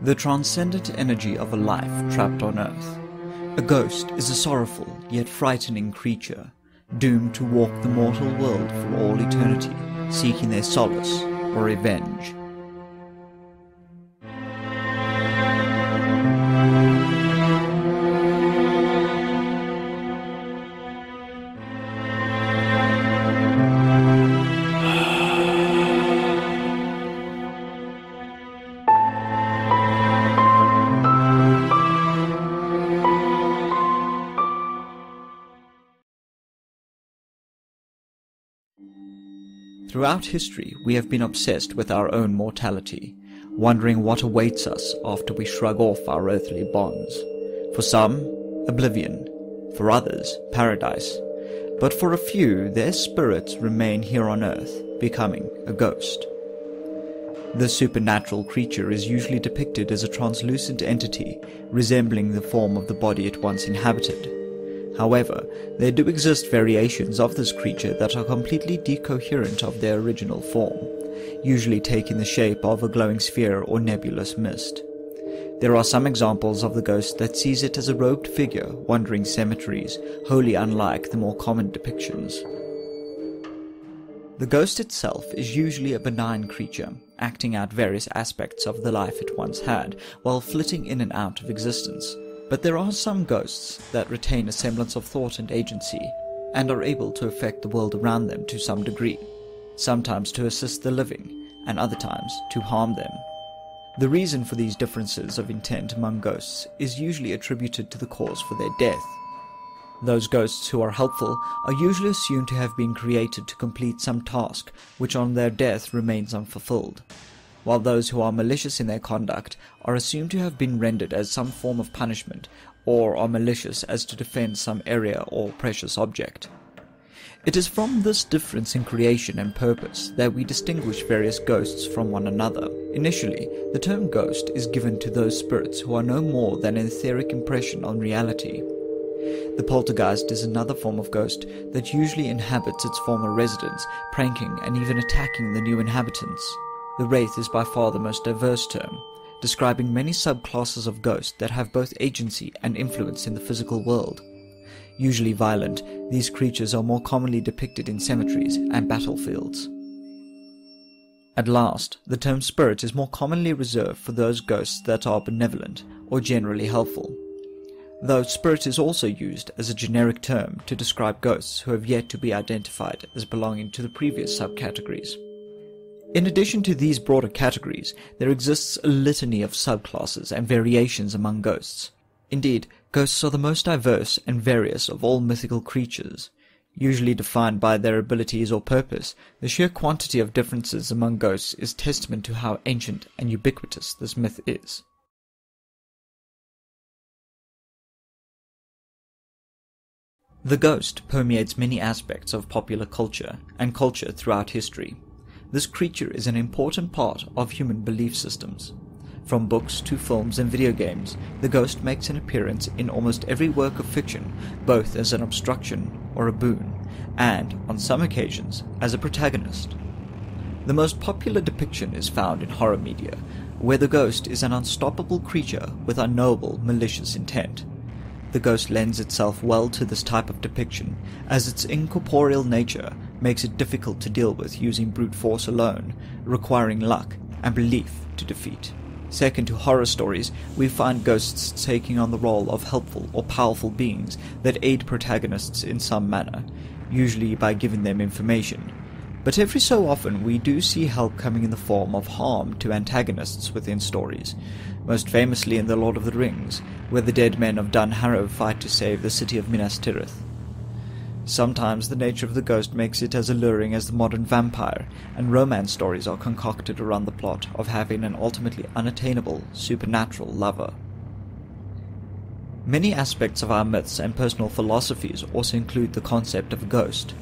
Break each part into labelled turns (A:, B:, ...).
A: The transcendent energy of a life trapped on Earth. A ghost is a sorrowful yet frightening creature, doomed to walk the mortal world for all eternity, seeking their solace or revenge. Throughout history, we have been obsessed with our own mortality, wondering what awaits us after we shrug off our earthly bonds. For some, oblivion. For others, paradise. But for a few, their spirits remain here on earth, becoming a ghost. The supernatural creature is usually depicted as a translucent entity resembling the form of the body it once inhabited. However, there do exist variations of this creature that are completely decoherent of their original form, usually taking the shape of a glowing sphere or nebulous mist. There are some examples of the ghost that sees it as a robed figure wandering cemeteries, wholly unlike the more common depictions. The ghost itself is usually a benign creature, acting out various aspects of the life it once had, while flitting in and out of existence, but there are some ghosts that retain a semblance of thought and agency, and are able to affect the world around them to some degree, sometimes to assist the living, and other times to harm them. The reason for these differences of intent among ghosts is usually attributed to the cause for their death. Those ghosts who are helpful are usually assumed to have been created to complete some task which on their death remains unfulfilled while those who are malicious in their conduct are assumed to have been rendered as some form of punishment, or are malicious as to defend some area or precious object. It is from this difference in creation and purpose that we distinguish various ghosts from one another. Initially, the term ghost is given to those spirits who are no more than an etheric impression on reality. The poltergeist is another form of ghost that usually inhabits its former residence, pranking and even attacking the new inhabitants. The Wraith is by far the most diverse term, describing many subclasses of ghosts that have both agency and influence in the physical world. Usually violent, these creatures are more commonly depicted in cemeteries and battlefields. At last, the term spirit is more commonly reserved for those ghosts that are benevolent or generally helpful. Though spirit is also used as a generic term to describe ghosts who have yet to be identified as belonging to the previous subcategories. In addition to these broader categories, there exists a litany of subclasses and variations among ghosts. Indeed, ghosts are the most diverse and various of all mythical creatures. Usually defined by their abilities or purpose, the sheer quantity of differences among ghosts is testament to how ancient and ubiquitous this myth is. The ghost permeates many aspects of popular culture and culture throughout history. This creature is an important part of human belief systems. From books to films and video games, the ghost makes an appearance in almost every work of fiction, both as an obstruction or a boon, and, on some occasions, as a protagonist. The most popular depiction is found in horror media, where the ghost is an unstoppable creature with unknowable, malicious intent. The ghost lends itself well to this type of depiction, as its incorporeal nature makes it difficult to deal with using brute force alone, requiring luck and belief to defeat. Second to horror stories, we find ghosts taking on the role of helpful or powerful beings that aid protagonists in some manner, usually by giving them information. But every so often we do see help coming in the form of harm to antagonists within stories, most famously in The Lord of the Rings, where the dead men of Dunharrow fight to save the city of Minas Tirith. Sometimes the nature of the ghost makes it as alluring as the modern vampire, and romance stories are concocted around the plot of having an ultimately unattainable, supernatural lover. Many aspects of our myths and personal philosophies also include the concept of a ghost,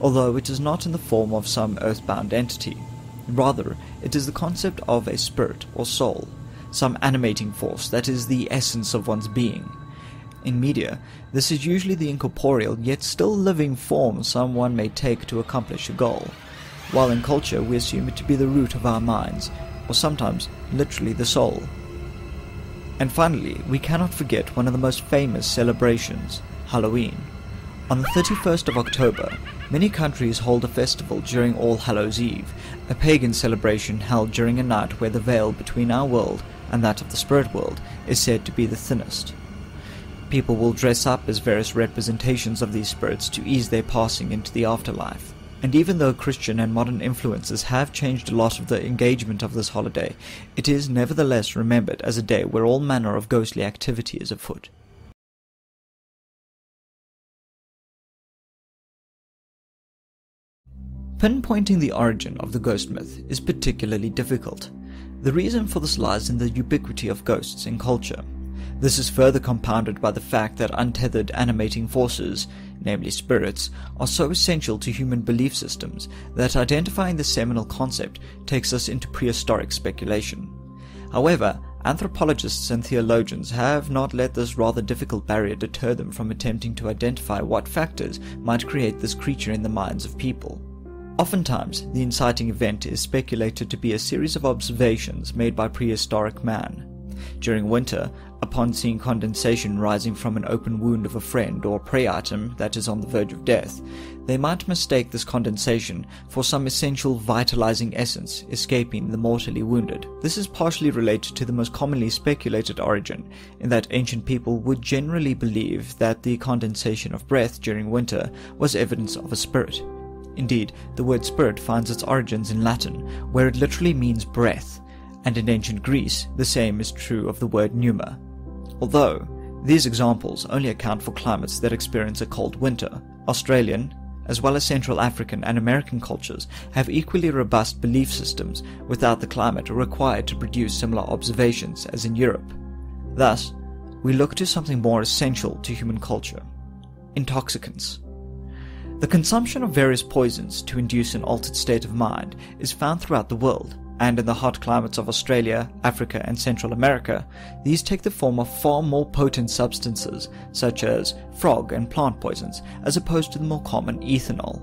A: although it is not in the form of some earthbound entity. Rather, it is the concept of a spirit or soul, some animating force that is the essence of one's being, in media, this is usually the incorporeal yet still living form someone may take to accomplish a goal, while in culture we assume it to be the root of our minds, or sometimes literally the soul. And finally, we cannot forget one of the most famous celebrations, Halloween. On the 31st of October, many countries hold a festival during All Hallows Eve, a pagan celebration held during a night where the veil between our world and that of the spirit world is said to be the thinnest. People will dress up as various representations of these spirits to ease their passing into the afterlife. And even though Christian and modern influences have changed a lot of the engagement of this holiday, it is nevertheless remembered as a day where all manner of ghostly activity is afoot. Pinpointing the origin of the ghost myth is particularly difficult. The reason for this lies in the ubiquity of ghosts in culture. This is further compounded by the fact that untethered animating forces, namely spirits, are so essential to human belief systems that identifying the seminal concept takes us into prehistoric speculation. However, anthropologists and theologians have not let this rather difficult barrier deter them from attempting to identify what factors might create this creature in the minds of people. Oftentimes, the inciting event is speculated to be a series of observations made by prehistoric man. During winter, upon seeing condensation rising from an open wound of a friend or prey item that is on the verge of death, they might mistake this condensation for some essential vitalizing essence escaping the mortally wounded. This is partially related to the most commonly speculated origin, in that ancient people would generally believe that the condensation of breath during winter was evidence of a spirit. Indeed, the word spirit finds its origins in Latin, where it literally means breath, and in ancient Greece, the same is true of the word pneuma. Although, these examples only account for climates that experience a cold winter, Australian, as well as Central African and American cultures have equally robust belief systems without the climate required to produce similar observations as in Europe. Thus, we look to something more essential to human culture intoxicants. The consumption of various poisons to induce an altered state of mind is found throughout the world, and in the hot climates of Australia, Africa, and Central America, these take the form of far more potent substances, such as frog and plant poisons, as opposed to the more common ethanol.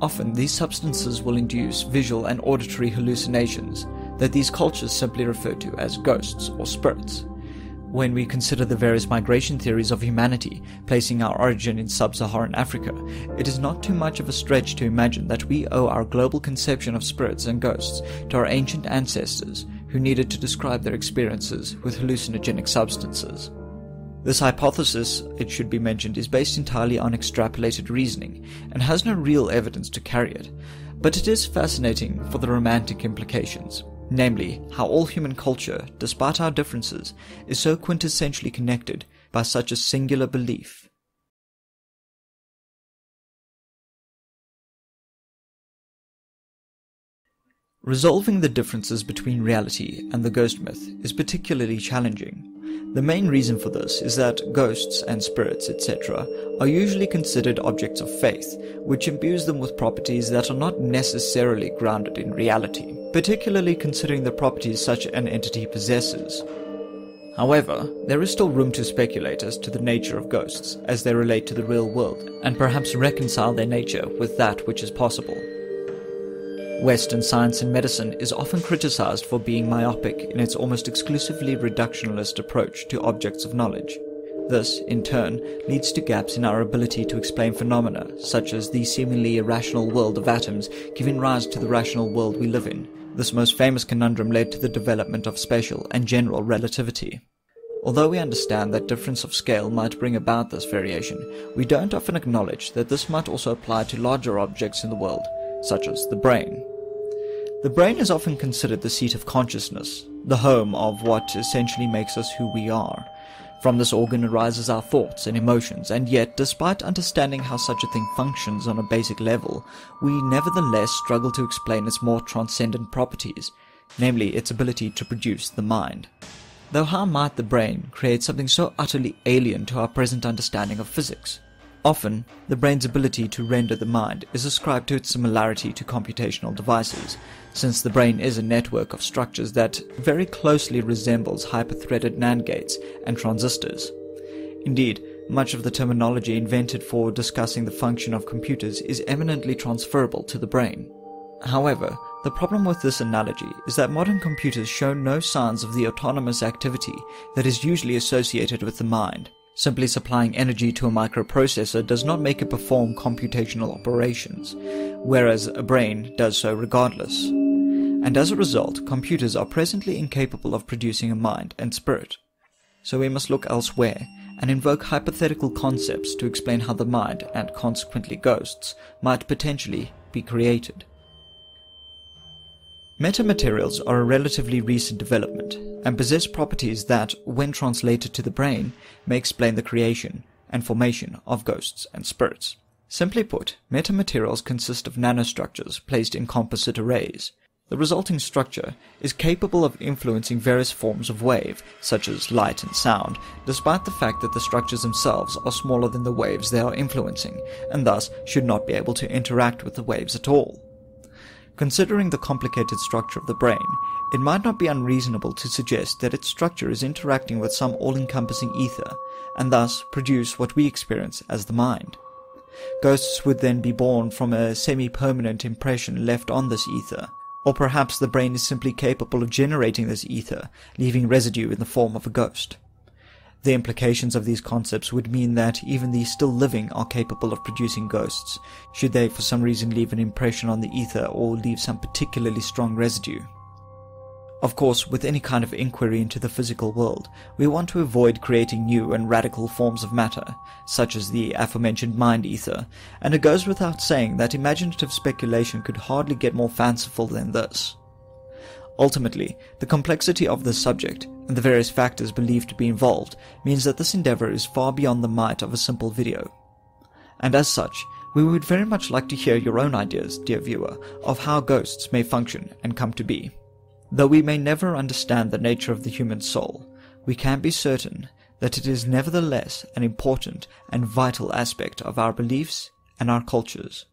A: Often, these substances will induce visual and auditory hallucinations that these cultures simply refer to as ghosts or spirits when we consider the various migration theories of humanity placing our origin in sub Saharan Africa, it is not too much of a stretch to imagine that we owe our global conception of spirits and ghosts to our ancient ancestors who needed to describe their experiences with hallucinogenic substances. This hypothesis, it should be mentioned, is based entirely on extrapolated reasoning and has no real evidence to carry it, but it is fascinating for the romantic implications namely, how all human culture, despite our differences, is so quintessentially connected by such a singular belief. Resolving the differences between reality and the ghost myth is particularly challenging. The main reason for this is that ghosts and spirits, etc., are usually considered objects of faith, which imbues them with properties that are not necessarily grounded in reality, particularly considering the properties such an entity possesses. However, there is still room to speculate as to the nature of ghosts as they relate to the real world, and perhaps reconcile their nature with that which is possible. Western science and medicine is often criticized for being myopic in its almost exclusively reductionist approach to objects of knowledge. This, in turn, leads to gaps in our ability to explain phenomena, such as the seemingly irrational world of atoms giving rise to the rational world we live in. This most famous conundrum led to the development of special and general relativity. Although we understand that difference of scale might bring about this variation, we don't often acknowledge that this might also apply to larger objects in the world, such as the brain. The brain is often considered the seat of consciousness, the home of what essentially makes us who we are. From this organ arises our thoughts and emotions, and yet, despite understanding how such a thing functions on a basic level, we nevertheless struggle to explain its more transcendent properties, namely its ability to produce the mind. Though how might the brain create something so utterly alien to our present understanding of physics? Often, the brain's ability to render the mind is ascribed to its similarity to computational devices, since the brain is a network of structures that very closely resembles hyper-threaded NAND gates and transistors. Indeed, much of the terminology invented for discussing the function of computers is eminently transferable to the brain. However, The problem with this analogy is that modern computers show no signs of the autonomous activity that is usually associated with the mind. Simply supplying energy to a microprocessor does not make it perform computational operations, whereas a brain does so regardless. And as a result, computers are presently incapable of producing a mind and spirit. So we must look elsewhere and invoke hypothetical concepts to explain how the mind, and consequently ghosts, might potentially be created. Metamaterials are a relatively recent development and possess properties that, when translated to the brain, may explain the creation and formation of ghosts and spirits. Simply put, metamaterials consist of nanostructures placed in composite arrays. The resulting structure is capable of influencing various forms of wave, such as light and sound, despite the fact that the structures themselves are smaller than the waves they are influencing, and thus should not be able to interact with the waves at all. Considering the complicated structure of the brain, it might not be unreasonable to suggest that its structure is interacting with some all-encompassing ether, and thus produce what we experience as the mind. Ghosts would then be born from a semi-permanent impression left on this ether, or perhaps the brain is simply capable of generating this ether, leaving residue in the form of a ghost. The implications of these concepts would mean that even the still living are capable of producing ghosts, should they for some reason leave an impression on the ether or leave some particularly strong residue. Of course, with any kind of inquiry into the physical world, we want to avoid creating new and radical forms of matter, such as the aforementioned mind ether, and it goes without saying that imaginative speculation could hardly get more fanciful than this. Ultimately, the complexity of this subject and the various factors believed to be involved means that this endeavor is far beyond the might of a simple video. And as such, we would very much like to hear your own ideas, dear viewer, of how ghosts may function and come to be. Though we may never understand the nature of the human soul, we can be certain that it is nevertheless an important and vital aspect of our beliefs and our cultures.